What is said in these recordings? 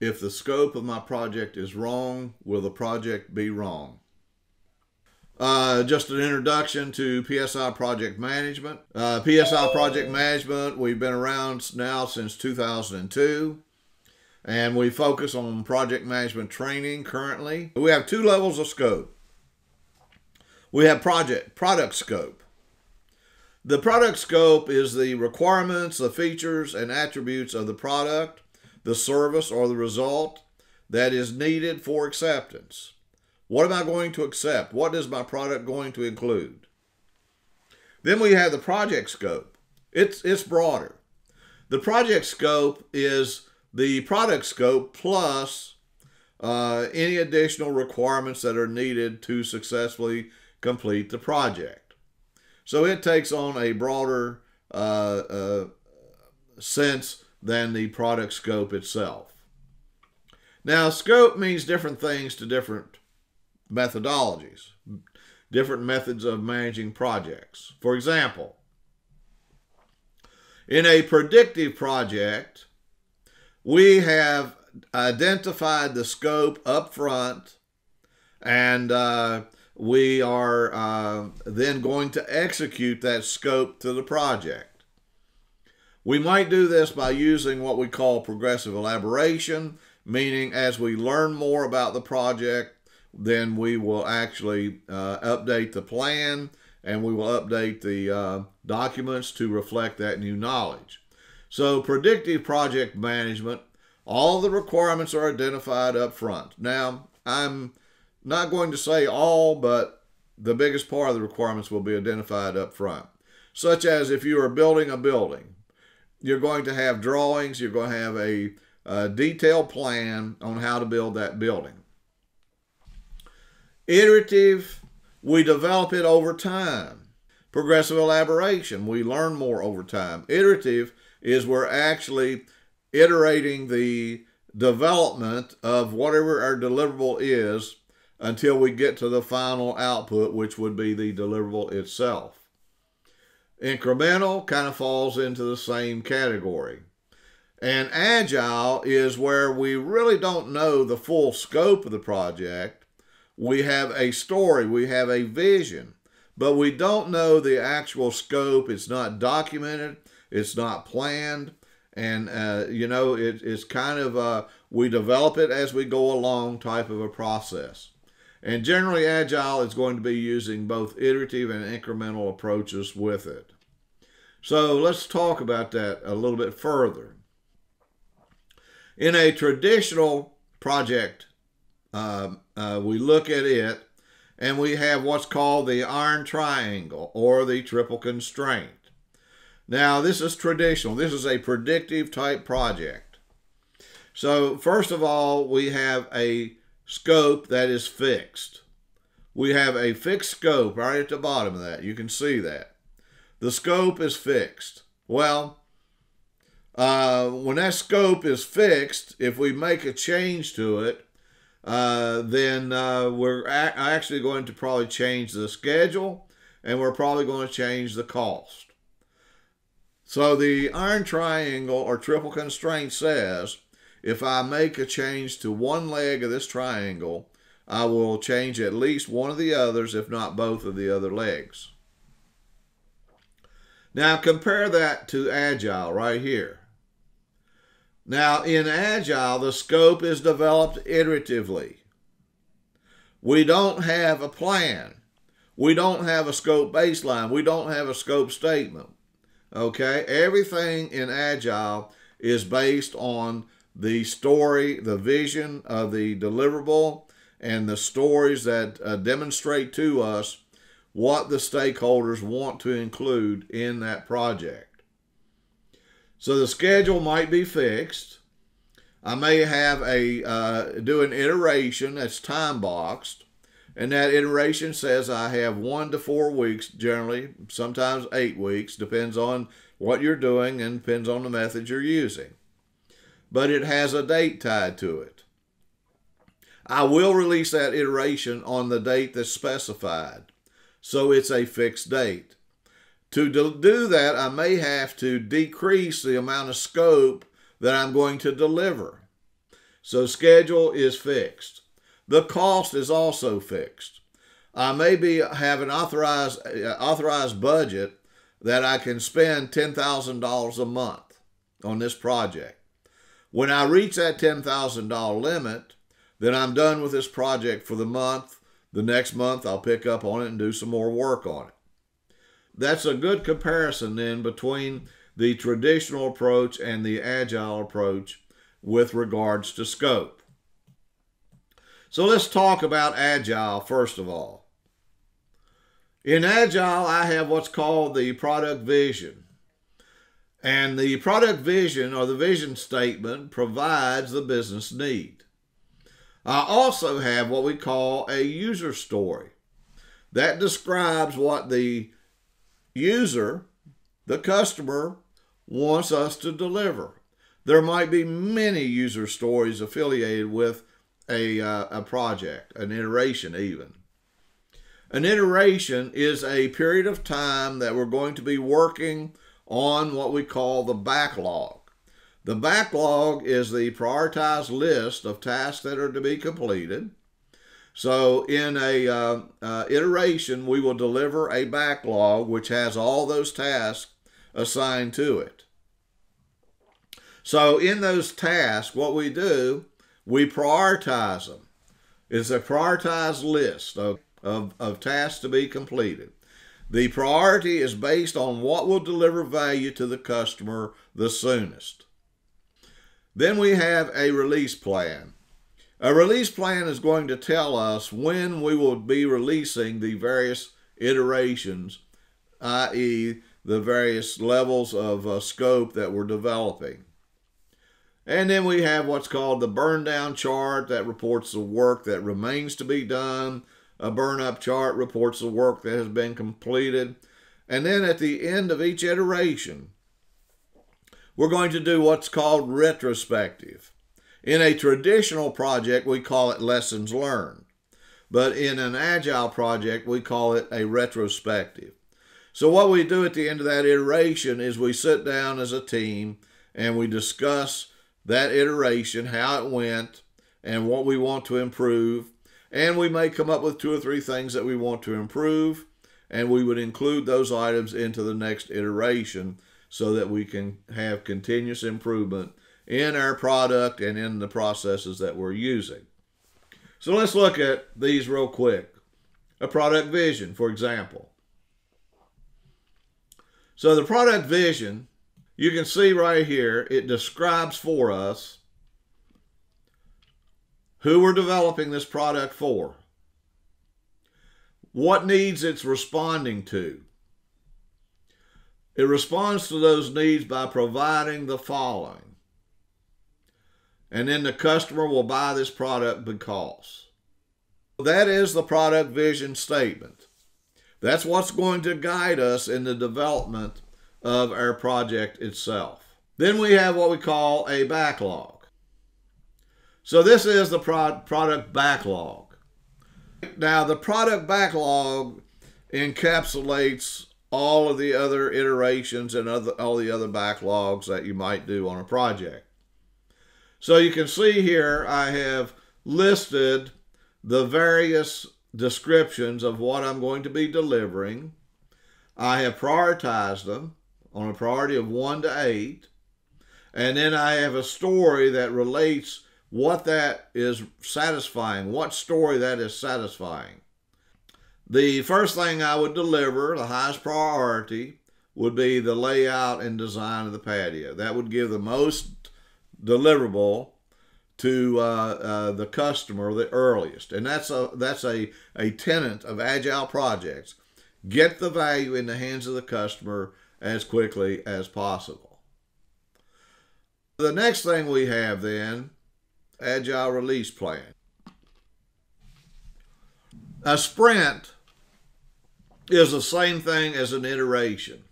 If the scope of my project is wrong, will the project be wrong? Uh, just an introduction to PSI Project Management. Uh, PSI Project Management, we've been around now since 2002, and we focus on project management training currently. We have two levels of scope. We have project product scope. The product scope is the requirements, the features, and attributes of the product, the service, or the result that is needed for acceptance. What am I going to accept? What is my product going to include? Then we have the project scope. It's it's broader. The project scope is the product scope plus uh, any additional requirements that are needed to successfully complete the project. So it takes on a broader uh, uh, sense than the product scope itself. Now, scope means different things to different methodologies, different methods of managing projects. For example, in a predictive project, we have identified the scope up front and uh, we are uh, then going to execute that scope to the project. We might do this by using what we call progressive elaboration, meaning as we learn more about the project, then we will actually uh, update the plan and we will update the uh, documents to reflect that new knowledge. So predictive project management, all the requirements are identified up front. Now, I'm not going to say all, but the biggest part of the requirements will be identified up front. Such as if you are building a building, you're going to have drawings, you're going to have a, a detailed plan on how to build that building. Iterative, we develop it over time. Progressive elaboration, we learn more over time. Iterative is we're actually iterating the development of whatever our deliverable is until we get to the final output, which would be the deliverable itself. Incremental kind of falls into the same category. And agile is where we really don't know the full scope of the project we have a story, we have a vision, but we don't know the actual scope. It's not documented, it's not planned, and uh, you know it, it's kind of uh, we develop it as we go along type of a process. And generally, agile is going to be using both iterative and incremental approaches with it. So let's talk about that a little bit further. In a traditional project uh, uh, we look at it and we have what's called the iron triangle or the triple constraint. Now, this is traditional. This is a predictive type project. So, first of all, we have a scope that is fixed. We have a fixed scope right at the bottom of that. You can see that. The scope is fixed. Well, uh, when that scope is fixed, if we make a change to it, uh, then uh, we're actually going to probably change the schedule and we're probably going to change the cost. So the iron triangle or triple constraint says if I make a change to one leg of this triangle, I will change at least one of the others, if not both of the other legs. Now compare that to Agile right here. Now, in Agile, the scope is developed iteratively. We don't have a plan. We don't have a scope baseline. We don't have a scope statement. Okay? Everything in Agile is based on the story, the vision of the deliverable, and the stories that uh, demonstrate to us what the stakeholders want to include in that project. So the schedule might be fixed. I may have a uh, do an iteration that's time boxed, and that iteration says I have one to four weeks generally, sometimes eight weeks, depends on what you're doing and depends on the method you're using. But it has a date tied to it. I will release that iteration on the date that's specified, so it's a fixed date. To do that, I may have to decrease the amount of scope that I'm going to deliver. So schedule is fixed. The cost is also fixed. I maybe have an authorized uh, authorized budget that I can spend $10,000 a month on this project. When I reach that $10,000 limit, then I'm done with this project for the month. The next month I'll pick up on it and do some more work on it. That's a good comparison then between the traditional approach and the agile approach with regards to scope. So let's talk about agile first of all. In agile, I have what's called the product vision. And the product vision or the vision statement provides the business need. I also have what we call a user story. That describes what the user, the customer, wants us to deliver. There might be many user stories affiliated with a, uh, a project, an iteration even. An iteration is a period of time that we're going to be working on what we call the backlog. The backlog is the prioritized list of tasks that are to be completed. So in a uh, uh, iteration, we will deliver a backlog which has all those tasks assigned to it. So in those tasks, what we do, we prioritize them. It's a prioritized list of, of, of tasks to be completed. The priority is based on what will deliver value to the customer the soonest. Then we have a release plan. A release plan is going to tell us when we will be releasing the various iterations, i.e., the various levels of uh, scope that we're developing. And then we have what's called the burn down chart that reports the work that remains to be done. A burn up chart reports the work that has been completed. And then at the end of each iteration, we're going to do what's called retrospective. In a traditional project, we call it lessons learned. But in an agile project, we call it a retrospective. So, what we do at the end of that iteration is we sit down as a team and we discuss that iteration, how it went, and what we want to improve. And we may come up with two or three things that we want to improve, and we would include those items into the next iteration so that we can have continuous improvement in our product and in the processes that we're using. So let's look at these real quick. A product vision, for example. So the product vision, you can see right here, it describes for us who we're developing this product for, what needs it's responding to. It responds to those needs by providing the following. And then the customer will buy this product because. That is the product vision statement. That's what's going to guide us in the development of our project itself. Then we have what we call a backlog. So this is the product backlog. Now the product backlog encapsulates all of the other iterations and other, all the other backlogs that you might do on a project. So you can see here I have listed the various descriptions of what I'm going to be delivering. I have prioritized them on a priority of 1 to 8. And then I have a story that relates what that is satisfying, what story that is satisfying. The first thing I would deliver, the highest priority, would be the layout and design of the patio. That would give the most deliverable to uh, uh, the customer the earliest, and that's a that's a a tenant of agile projects. Get the value in the hands of the customer as quickly as possible. The next thing we have then, agile release plan. A sprint is the same thing as an iteration.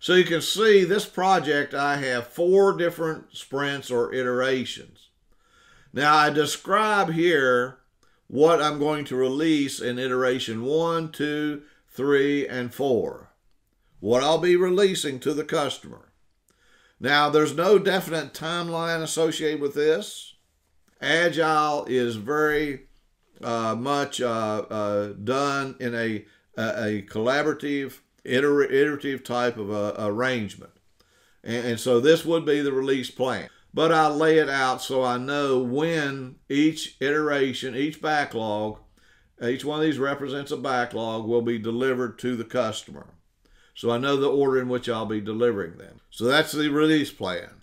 So you can see this project, I have four different sprints or iterations. Now I describe here what I'm going to release in iteration one, two, three, and four. What I'll be releasing to the customer. Now there's no definite timeline associated with this. Agile is very uh, much uh, uh, done in a, a, collaborative, iter- iterative type of uh, arrangement. And, and so this would be the release plan. But I lay it out so I know when each iteration, each backlog, each one of these represents a backlog, will be delivered to the customer. So I know the order in which I'll be delivering them. So that's the release plan.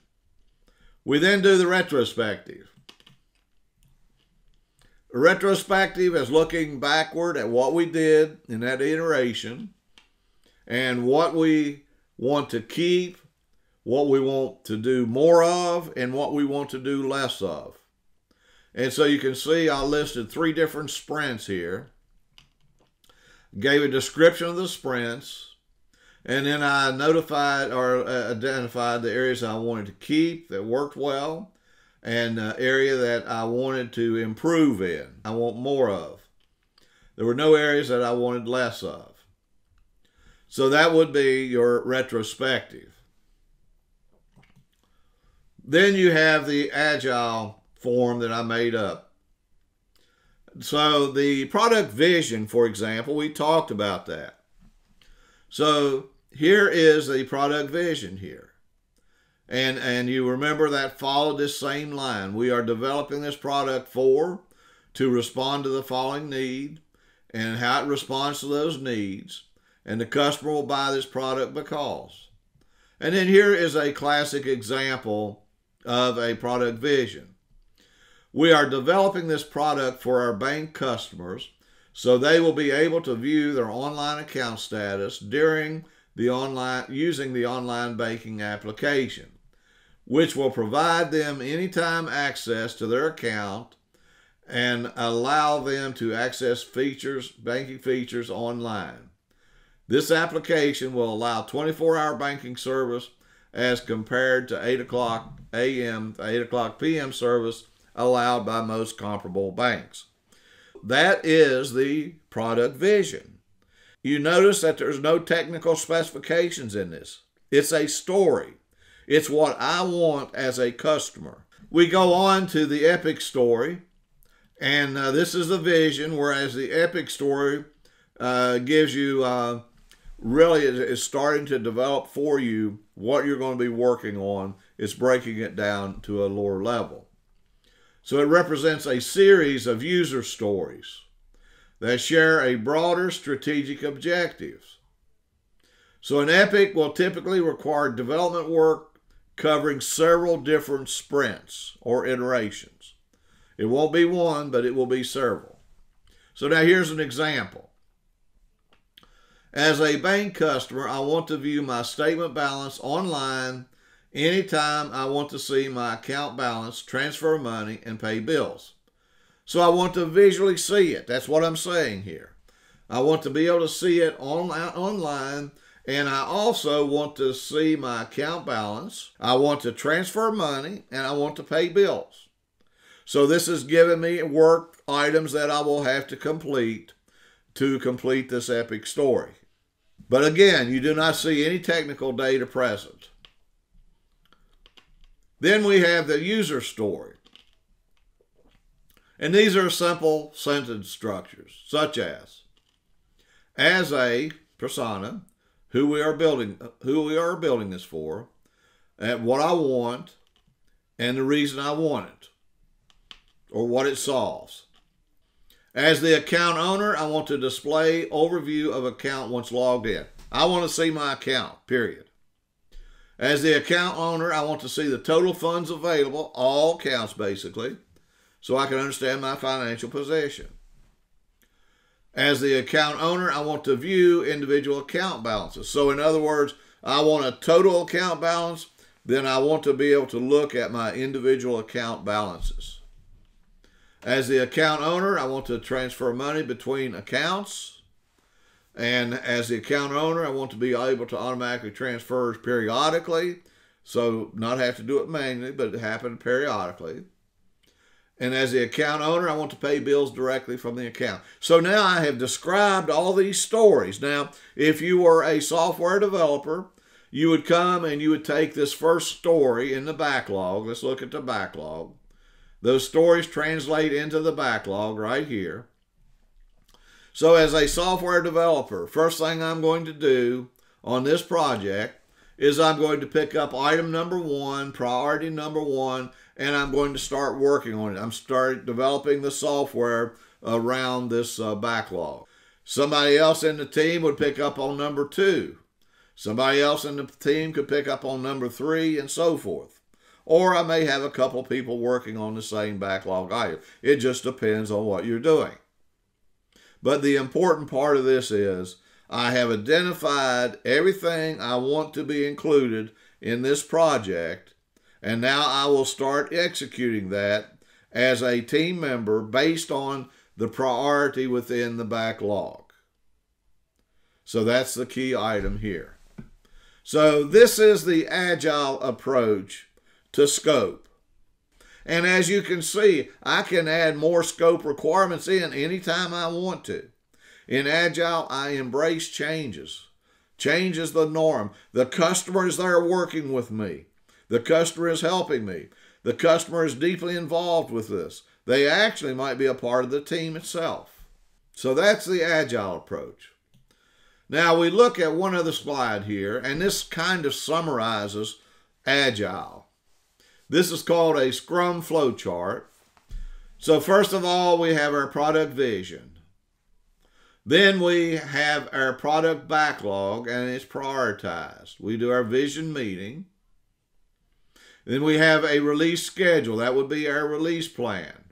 We then do the retrospective. Retrospective is looking backward at what we did in that iteration and what we want to keep, what we want to do more of, and what we want to do less of. And so you can see I listed three different sprints here. Gave a description of the sprints, and then I notified or uh, identified the areas I wanted to keep that worked well and uh, area that I wanted to improve in. I want more of. There were no areas that I wanted less of. So that would be your retrospective. Then you have the agile form that I made up. So the product vision, for example, we talked about that. So here is the product vision here. And, and you remember that followed this same line. We are developing this product for, to respond to the following need, and how it responds to those needs. And the customer will buy this product because. And then here is a classic example of a product vision. We are developing this product for our bank customers so they will be able to view their online account status during the online using the online banking application, which will provide them anytime access to their account and allow them to access features, banking features online. This application will allow 24 hour banking service as compared to 8 o'clock a.m. to 8 o'clock p.m. service allowed by most comparable banks. That is the product vision. You notice that there's no technical specifications in this. It's a story. It's what I want as a customer. We go on to the epic story, and uh, this is the vision, whereas the epic story uh, gives you uh, really is starting to develop for you what you're going to be working on. It's breaking it down to a lower level. So it represents a series of user stories that share a broader strategic objectives. So an epic will typically require development work covering several different sprints or iterations. It won't be one, but it will be several. So now here's an example. As a bank customer, I want to view my statement balance online anytime I want to see my account balance, transfer money, and pay bills. So I want to visually see it. That's what I'm saying here. I want to be able to see it on, online, and I also want to see my account balance. I want to transfer money, and I want to pay bills. So this is giving me work items that I will have to complete to complete this epic story. But again, you do not see any technical data present. Then we have the user story. And these are simple sentence structures, such as as a persona, who we are building who we are building this for, and what I want, and the reason I want it, or what it solves. As the account owner, I want to display overview of account once logged in. I want to see my account, period. As the account owner, I want to see the total funds available, all accounts basically, so I can understand my financial position. As the account owner, I want to view individual account balances. So, in other words, I want a total account balance, then I want to be able to look at my individual account balances. As the account owner, I want to transfer money between accounts. And as the account owner, I want to be able to automatically transfer periodically. So not have to do it manually, but it happen periodically. And as the account owner, I want to pay bills directly from the account. So now I have described all these stories. Now, if you were a software developer, you would come and you would take this first story in the backlog. Let's look at the backlog Those stories translate into the backlog right here. So, as a software developer, first thing I'm going to do on this project is I'm going to pick up item number one, priority number one, and I'm going to start working on it. I'm start developing the software around this uh, backlog. Somebody else in the team would pick up on number two. Somebody else in the team could pick up on number three and so forth. Or I may have a couple people working on the same backlog item. It just depends on what you're doing. But the important part of this is I have identified everything I want to be included in this project, and now I will start executing that as a team member based on the priority within the backlog. So that's the key item here. So this is the agile approach to scope. And as you can see, I can add more scope requirements in anytime I want to. In Agile, I embrace changes. Change is the norm. The customer is there working with me. The customer is helping me. The customer is deeply involved with this. They actually might be a part of the team itself. So that's the Agile approach. Now we look at one other slide here, and this kind of summarizes Agile. This is called a Scrum flowchart. So first of all, we have our product vision. Then we have our product backlog and it's prioritized. We do our vision meeting. Then we have a release schedule. That would be our release plan.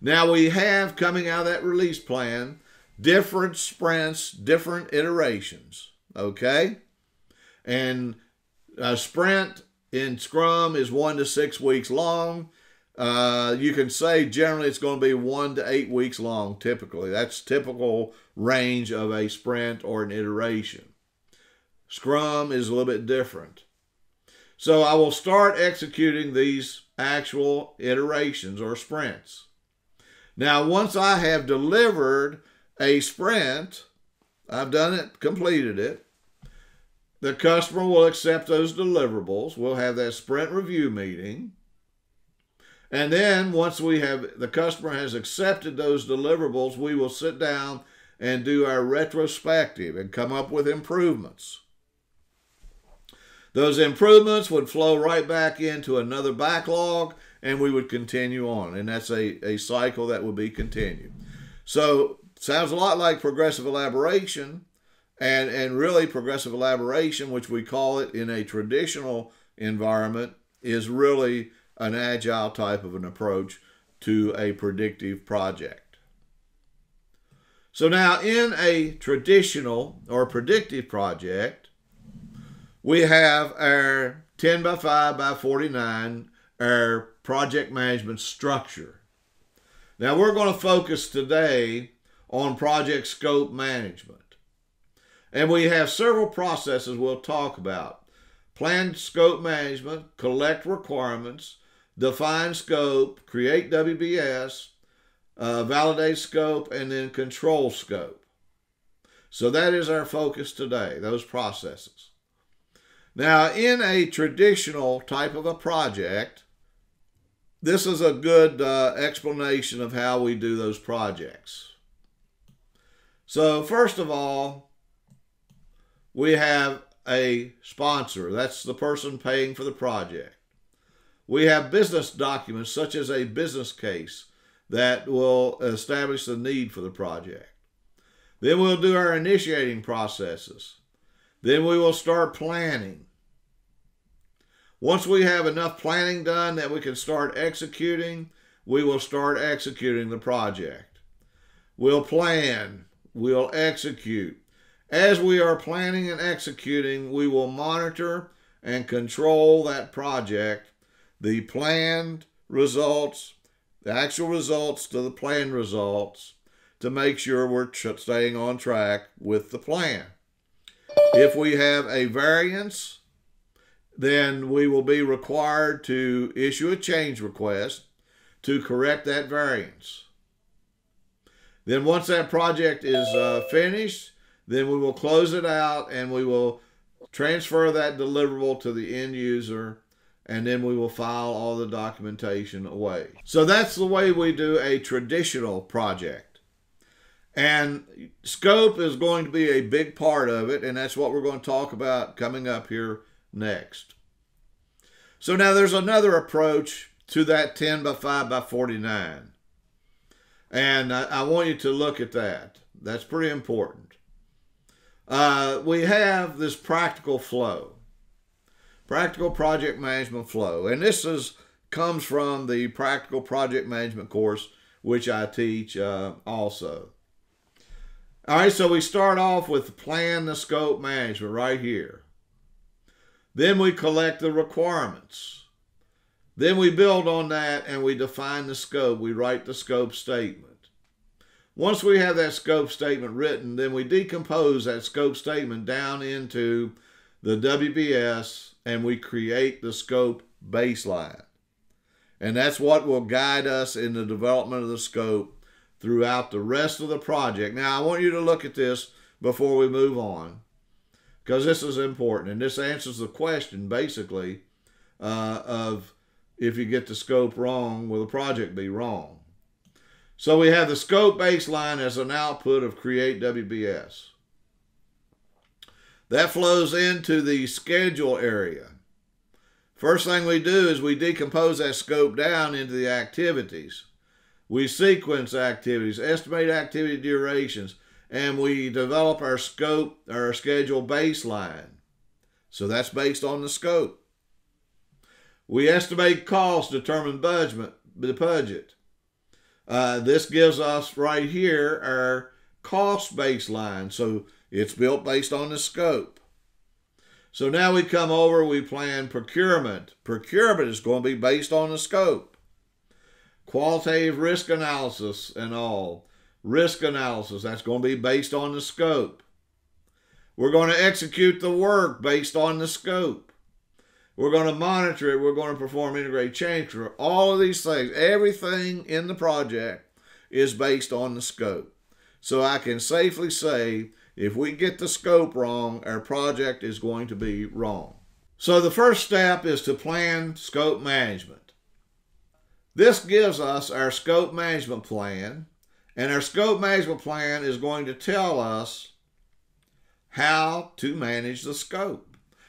Now we have coming out of that release plan different sprints, different iterations. Okay? And a sprint in Scrum is one to six weeks long. Uh, you can say generally it's going to be one to eight weeks long, typically. That's typical range of a sprint or an iteration. Scrum is a little bit different. So I will start executing these actual iterations or sprints. Now, once I have delivered a sprint, I've done it, completed it, the customer will accept those deliverables. We'll have that sprint review meeting. And then once we have the customer has accepted those deliverables, we will sit down and do our retrospective and come up with improvements. Those improvements would flow right back into another backlog and we would continue on. And that's a, a cycle that would be continued. So sounds a lot like progressive elaboration and, and really progressive elaboration, which we call it in a traditional environment, is really an agile type of an approach to a predictive project. So now in a traditional or predictive project, we have our 10 by 5 by 49, our project management structure. Now we're going to focus today on project scope management. And we have several processes we'll talk about. Plan scope management, collect requirements, define scope, create WBS, uh, validate scope, and then control scope. So that is our focus today, those processes. Now, in a traditional type of a project, this is a good uh, explanation of how we do those projects. So, first of all, we have a sponsor. That's the person paying for the project. We have business documents such as a business case that will establish the need for the project. Then we'll do our initiating processes. Then we will start planning. Once we have enough planning done that we can start executing, we will start executing the project. We'll plan, we'll execute. As we are planning and executing, we will monitor and control that project the planned results, the actual results to the planned results to make sure we're staying on track with the plan. If we have a variance, then we will be required to issue a change request to correct that variance. Then once that project is uh, finished, then we will close it out and we will transfer that deliverable to the end user and then we will file all the documentation away. So that's the way we do a traditional project. And scope is going to be a big part of it, and that's what we're going to talk about coming up here next. So now there's another approach to that 10 by 5 by 49. And I, I want you to look at that. That's pretty important. Uh, we have this practical flow, practical project management flow. And this is comes from the practical project management course, which I teach uh, also. All right, so we start off with plan the scope management right here. Then we collect the requirements. Then we build on that and we define the scope. We write the scope statement. Once we have that scope statement written, then we decompose that scope statement down into the WBS and we create the scope baseline. And that's what will guide us in the development of the scope throughout the rest of the project. Now, I want you to look at this before we move on because this is important and this answers the question basically uh, of if you get the scope wrong, will the project be wrong? So we have the scope baseline as an output of Create WBS. That flows into the schedule area. First thing we do is we decompose that scope down into the activities. We sequence activities, estimate activity durations, and we develop our scope, our schedule baseline. So that's based on the scope. We estimate costs, determine budget. The budget. Uh, this gives us right here our cost baseline. So it's built based on the scope. So now we come over, we plan procurement. Procurement is going to be based on the scope. Qualitative risk analysis and all. Risk analysis, that's going to be based on the scope. We're going to execute the work based on the scope. We're going to monitor it. We're going to perform integrated change for all of these things. Everything in the project is based on the scope. So I can safely say if we get the scope wrong, our project is going to be wrong. So the first step is to plan scope management. This gives us our scope management plan, and our scope management plan is going to tell us how to manage the scope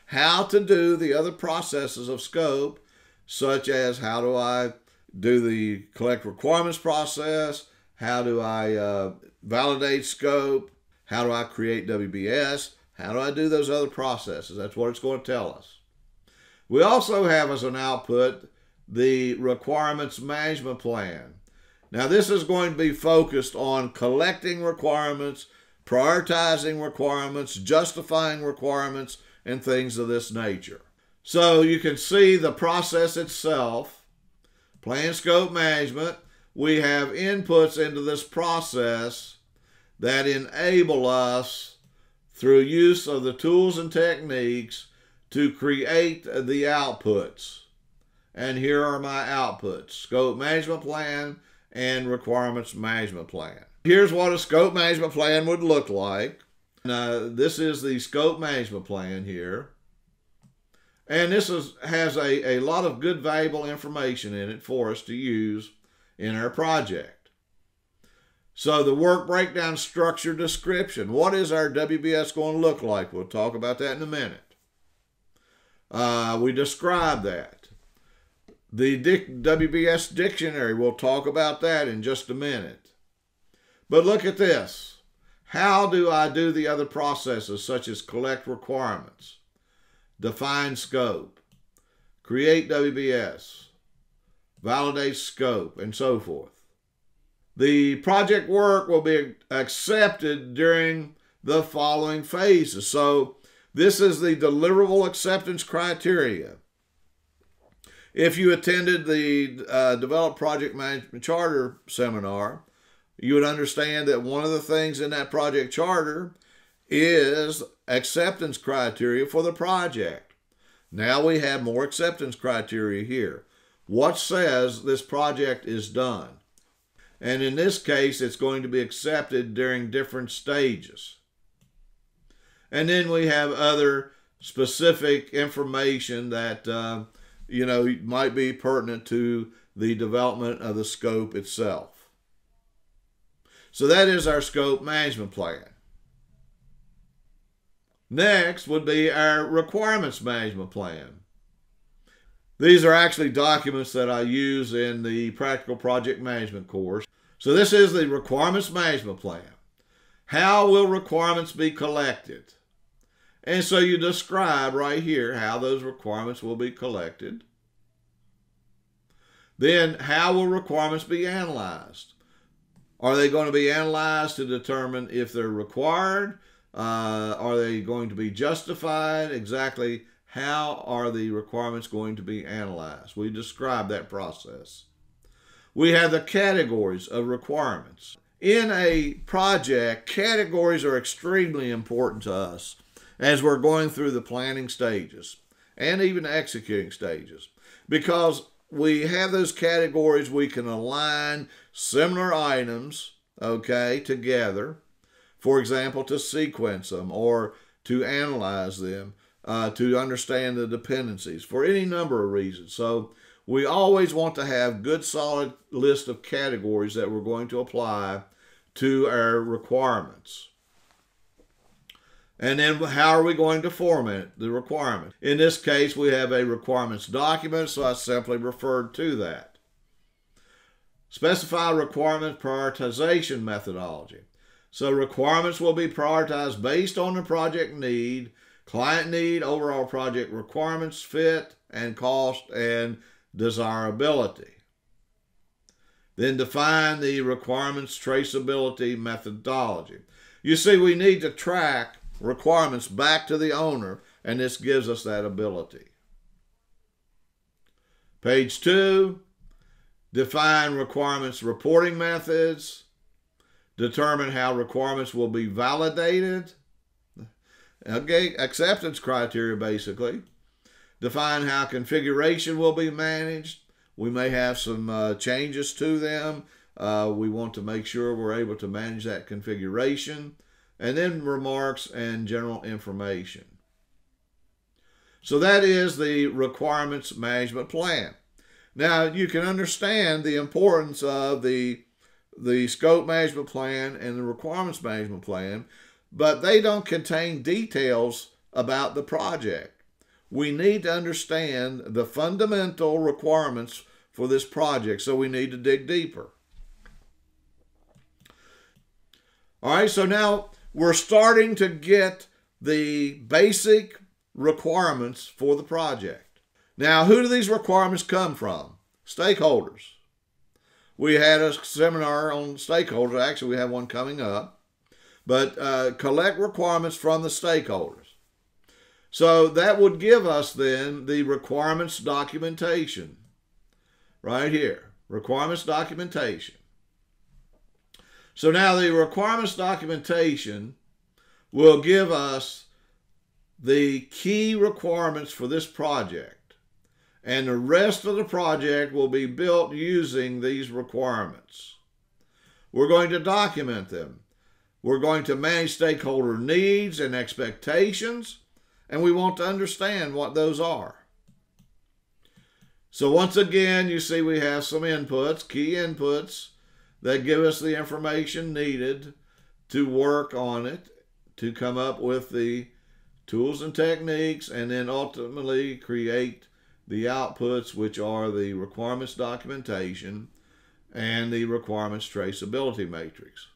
how to do the other processes of scope, such as how do I do the collect requirements process, how do I uh, validate scope, how do I create WBS, how do I do those other processes. That's what it's going to tell us. We also have as an output the requirements management plan. Now, this is going to be focused on collecting requirements, prioritizing requirements, justifying requirements, and things of this nature. So you can see the process itself, plan scope management. We have inputs into this process that enable us through use of the tools and techniques to create the outputs. And here are my outputs scope management plan and requirements management plan. Here's what a scope management plan would look like. Now, this is the scope management plan here. And this is, has a, a lot of good, valuable information in it for us to use in our project. So the work breakdown structure description. What is our WBS going to look like? We'll talk about that in a minute. Uh, we describe that. The WBS dictionary, we'll talk about that in just a minute. But look at this. How do I do the other processes such as collect requirements, define scope, create WBS, validate scope, and so forth? The project work will be accepted during the following phases. So this is the deliverable acceptance criteria. If you attended the uh, Develop Project Management Charter seminar, you would understand that one of the things in that project charter is acceptance criteria for the project. Now we have more acceptance criteria here. What says this project is done? And in this case, it's going to be accepted during different stages. And then we have other specific information that uh, you know, might be pertinent to the development of the scope itself. So that is our scope management plan. Next would be our requirements management plan. These are actually documents that I use in the practical project management course. So this is the requirements management plan. How will requirements be collected? And so you describe right here how those requirements will be collected. Then, how will requirements be analyzed? Are they going to be analyzed to determine if they're required? Uh, are they going to be justified? Exactly how are the requirements going to be analyzed? We describe that process. We have the categories of requirements. In a project, categories are extremely important to us as we're going through the planning stages and even executing stages because we have those categories we can align similar items okay together. For example to sequence them or to analyze them uh, to understand the dependencies for any number of reasons. So we always want to have good solid list of categories that we're going to apply to our requirements and then how are we going to format the requirement? In this case, we have a requirements document, so I simply referred to that. Specify requirement prioritization methodology. So requirements will be prioritized based on the project need, client need, overall project requirements, fit, and cost and desirability. Then define the requirements traceability methodology. You see, we need to track requirements back to the owner, and this gives us that ability. Page two, define requirements reporting methods, determine how requirements will be validated, okay, acceptance criteria basically, define how configuration will be managed. We may have some uh, changes to them. Uh, we want to make sure we're able to manage that configuration and then remarks and general information. So that is the requirements management plan. Now you can understand the importance of the the scope management plan and the requirements management plan, but they don't contain details about the project. We need to understand the fundamental requirements for this project, so we need to dig deeper. All right, so now we're starting to get the basic requirements for the project. Now, who do these requirements come from? Stakeholders. We had a seminar on stakeholders. Actually, we have one coming up. But uh, collect requirements from the stakeholders. So that would give us then the requirements documentation right here. Requirements documentation. So now the requirements documentation will give us the key requirements for this project. And the rest of the project will be built using these requirements. We're going to document them. We're going to manage stakeholder needs and expectations, and we want to understand what those are. So once again, you see we have some inputs, key inputs, that give us the information needed to work on it, to come up with the tools and techniques, and then ultimately create the outputs, which are the requirements documentation and the requirements traceability matrix.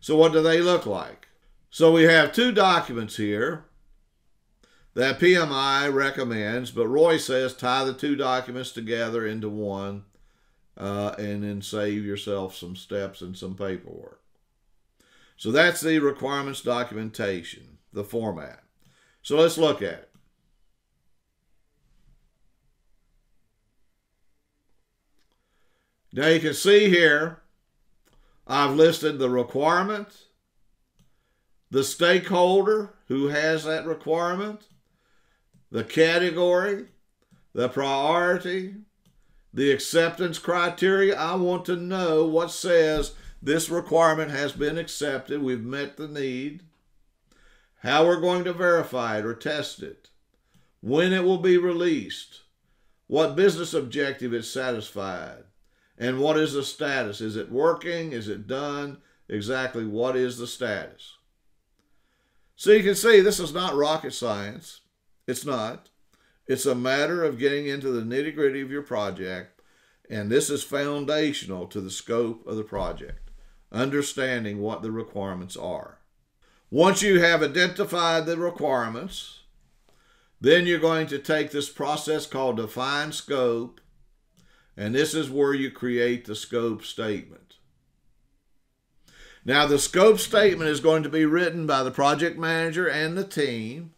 So, what do they look like? So, we have two documents here that PMI recommends, but Roy says tie the two documents together into one uh, and then save yourself some steps and some paperwork. So that's the requirements documentation, the format. So let's look at it. Now you can see here, I've listed the requirement, the stakeholder who has that requirement, the category, the priority, the acceptance criteria, I want to know what says this requirement has been accepted, we've met the need, how we're going to verify it or test it, when it will be released, what business objective is satisfied, and what is the status. Is it working? Is it done? Exactly what is the status? So you can see this is not rocket science. It's not. It's a matter of getting into the nitty gritty of your project, and this is foundational to the scope of the project, understanding what the requirements are. Once you have identified the requirements, then you're going to take this process called define scope, and this is where you create the scope statement. Now, the scope statement is going to be written by the project manager and the team.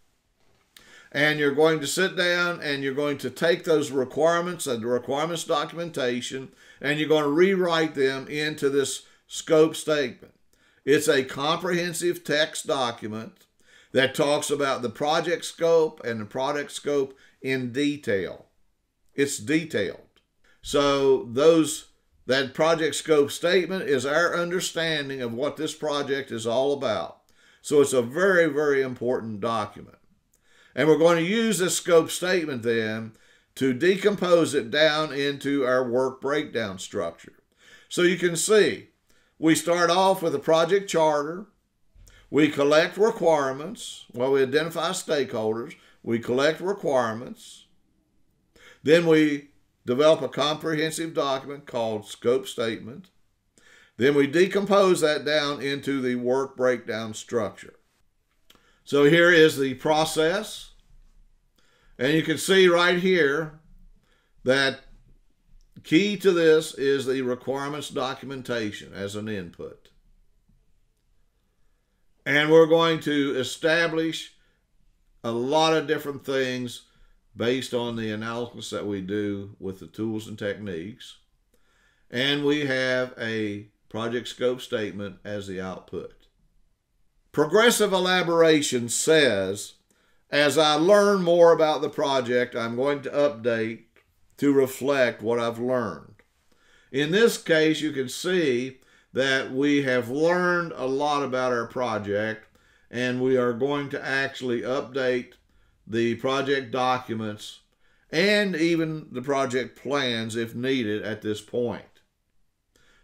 And you're going to sit down and you're going to take those requirements and the requirements documentation and you're going to rewrite them into this scope statement. It's a comprehensive text document that talks about the project scope and the product scope in detail. It's detailed. So those that project scope statement is our understanding of what this project is all about. So it's a very, very important document. And we're going to use this scope statement then to decompose it down into our work breakdown structure. So you can see we start off with a project charter. We collect requirements. Well, we identify stakeholders. We collect requirements. Then we develop a comprehensive document called scope statement. Then we decompose that down into the work breakdown structure. So here is the process. And you can see right here that key to this is the requirements documentation as an input. And we're going to establish a lot of different things based on the analysis that we do with the tools and techniques. And we have a project scope statement as the output. Progressive elaboration says, as I learn more about the project, I'm going to update to reflect what I've learned. In this case, you can see that we have learned a lot about our project and we are going to actually update the project documents, and even the project plans if needed at this point.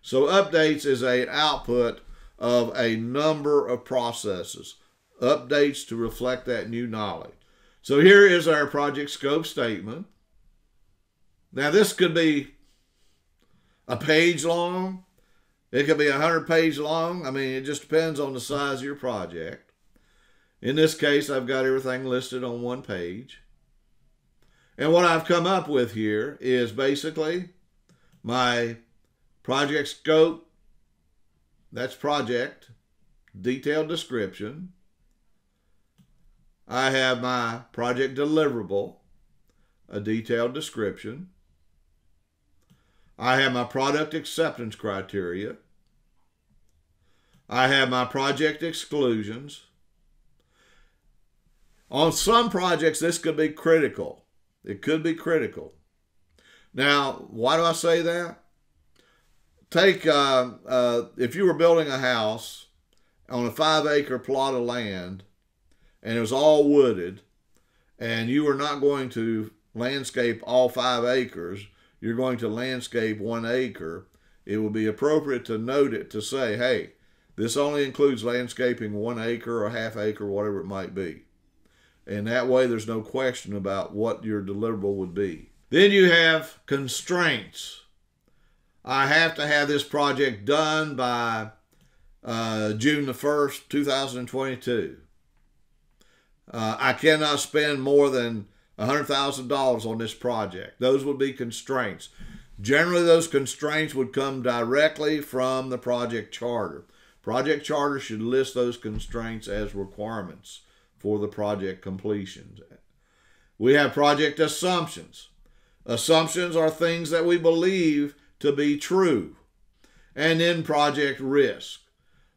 So updates is an output of a number of processes, updates to reflect that new knowledge. So here is our project scope statement. Now this could be a page long. It could be a hundred page long. I mean, it just depends on the size of your project. In this case, I've got everything listed on one page. And what I've come up with here is basically my project scope, that's project, detailed description. I have my project deliverable, a detailed description. I have my product acceptance criteria. I have my project exclusions. On some projects, this could be critical. It could be critical. Now, why do I say that? Take, uh, uh, if you were building a house on a five acre plot of land and it was all wooded, and you were not going to landscape all five acres, you're going to landscape one acre, it would be appropriate to note it to say, hey, this only includes landscaping one acre or half acre, whatever it might be. And that way there's no question about what your deliverable would be. Then you have constraints. I have to have this project done by uh, June the 1st, 2022. Uh, I cannot spend more than $100,000 on this project. Those would be constraints. Generally, those constraints would come directly from the project charter. Project charter should list those constraints as requirements for the project completion. We have project assumptions. Assumptions are things that we believe to be true. And then project risk.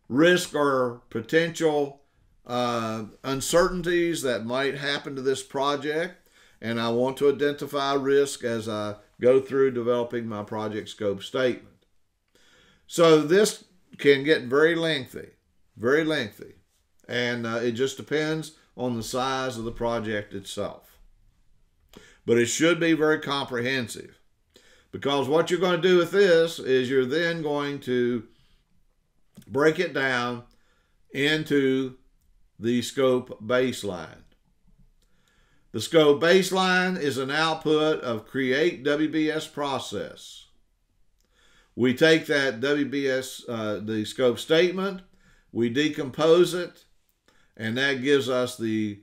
Risk are potential uh, uncertainties that might happen to this project, and I want to identify risk as I go through developing my project scope statement. So this can get very lengthy, very lengthy and uh, it just depends on the size of the project itself. but it should be very comprehensive. Because what you're going to do with this is you're then going to break it down into the scope baseline. The scope baseline is an output of create WBS process. We take that WBS, uh, the scope statement, we decompose it, and that gives us the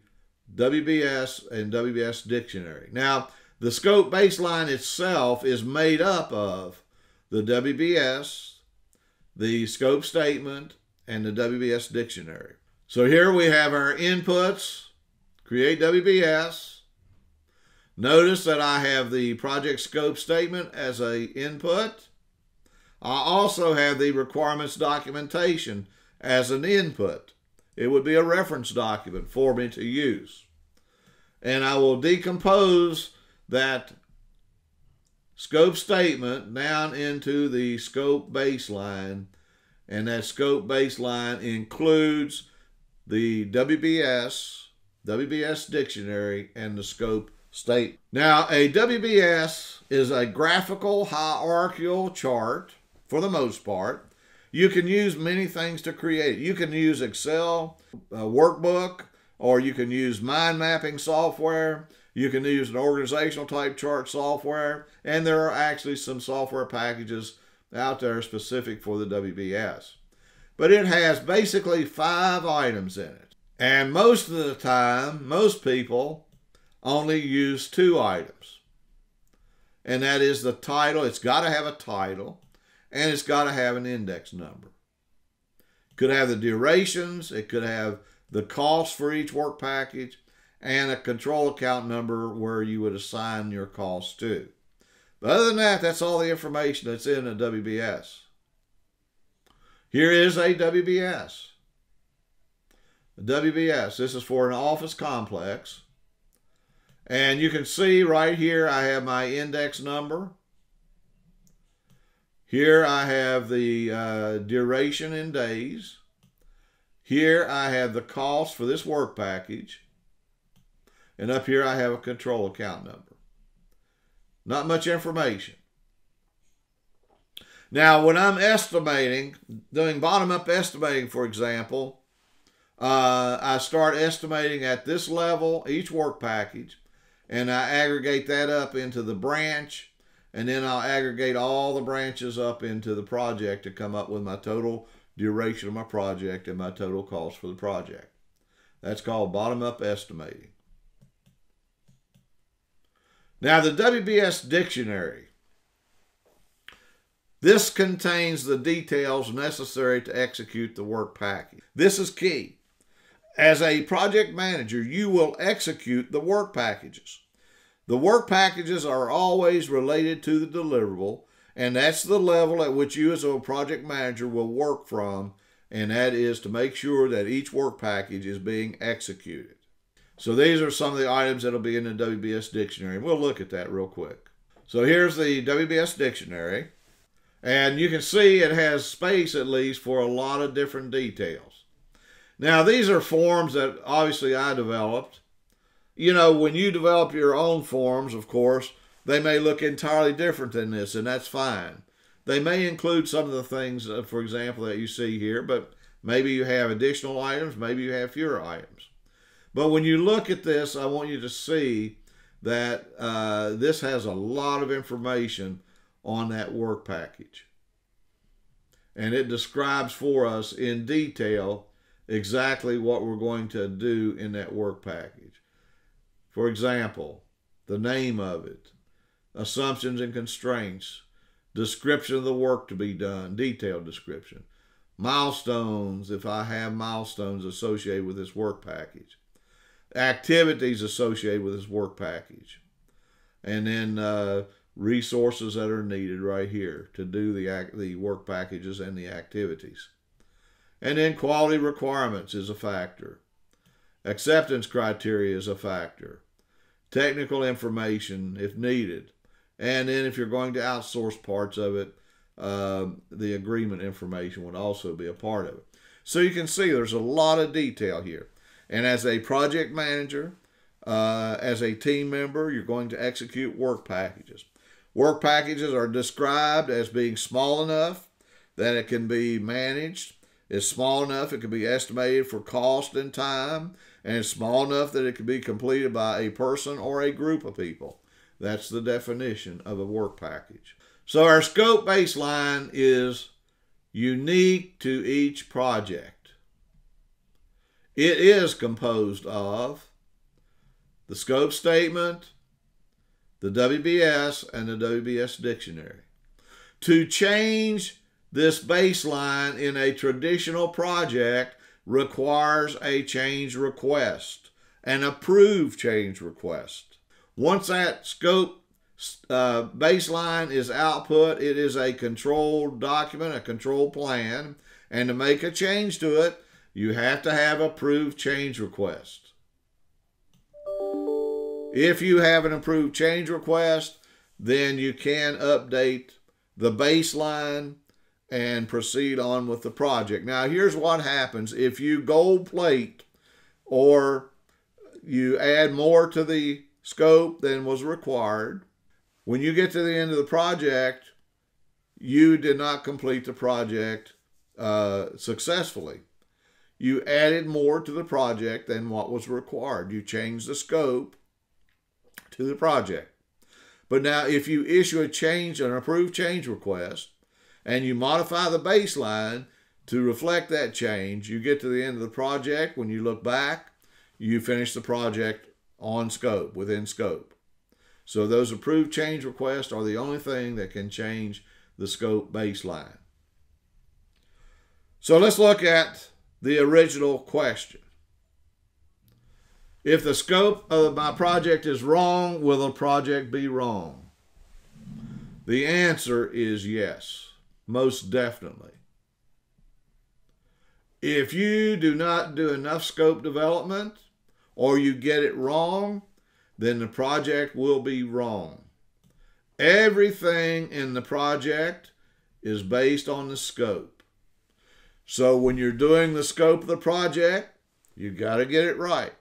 WBS and WBS dictionary. Now, the scope baseline itself is made up of the WBS, the scope statement, and the WBS dictionary. So here we have our inputs, create WBS. Notice that I have the project scope statement as a input. I also have the requirements documentation as an input. It would be a reference document for me to use. And I will decompose that scope statement down into the scope baseline. And that scope baseline includes the WBS, WBS dictionary, and the scope state. Now, a WBS is a graphical hierarchical chart for the most part. You can use many things to create. You can use Excel workbook, or you can use mind mapping software. You can use an organizational type chart software, and there are actually some software packages out there specific for the WBS. But it has basically five items in it. And most of the time, most people only use two items. And that is the title. It's got to have a title and it's got to have an index number. It could have the durations, it could have the cost for each work package, and a control account number where you would assign your costs to. But other than that, that's all the information that's in a WBS. Here is a WBS. A WBS, this is for an office complex. And you can see right here I have my index number. Here I have the uh, duration in days. Here I have the cost for this work package. And up here I have a control account number. Not much information. Now, when I'm estimating, doing bottom up estimating, for example, uh, I start estimating at this level each work package, and I aggregate that up into the branch, and then I'll aggregate all the branches up into the project to come up with my total duration of my project and my total cost for the project. That's called bottom up estimating. Now, the WBS dictionary. This contains the details necessary to execute the work package. This is key. As a project manager, you will execute the work packages. The work packages are always related to the deliverable, and that's the level at which you as a project manager will work from, and that is to make sure that each work package is being executed. So these are some of the items that'll be in the WBS dictionary. We'll look at that real quick. So here's the WBS dictionary. And you can see it has space at least for a lot of different details. Now these are forms that obviously I developed. You know, when you develop your own forms, of course, they may look entirely different than this, and that's fine. They may include some of the things, uh, for example, that you see here, but maybe you have additional items, maybe you have fewer items. But when you look at this, I want you to see that uh, this has a lot of information on that work package. And it describes for us in detail exactly what we're going to do in that work package. For example, the name of it, assumptions and constraints, description of the work to be done, detailed description, milestones, if I have milestones associated with this work package, activities associated with this work package, and then uh, resources that are needed right here to do the, the work packages and the activities. And then quality requirements is a factor. Acceptance criteria is a factor. Technical information if needed. And then if you're going to outsource parts of it, uh, the agreement information would also be a part of it. So you can see there's a lot of detail here. And as a project manager, uh, as a team member, you're going to execute work packages. Work packages are described as being small enough that it can be managed. It's small enough it can be estimated for cost and time, and it's small enough that it can be completed by a person or a group of people. That's the definition of a work package. So our scope baseline is unique to each project. It is composed of the scope statement, the WBS, and the WBS dictionary. To change this baseline in a traditional project requires a change request, an approved change request. Once that scope uh, baseline is output, it is a controlled document, a controlled plan, and to make a change to it, you have to have approved change request. If you have an approved change request, then you can update the baseline and proceed on with the project. Now, here's what happens if you gold plate or you add more to the scope than was required. When you get to the end of the project, you did not complete the project uh, successfully. You added more to the project than what was required. You changed the scope to the project. But now, if you issue a change, an approved change request, and you modify the baseline to reflect that change, you get to the end of the project. When you look back, you finish the project on scope, within scope. So those approved change requests are the only thing that can change the scope baseline. So let's look at the original question. If the scope of my project is wrong, will the project be wrong? The answer is yes, most definitely. If you do not do enough scope development or you get it wrong, then the project will be wrong. Everything in the project is based on the scope. So when you're doing the scope of the project, you got to get it right.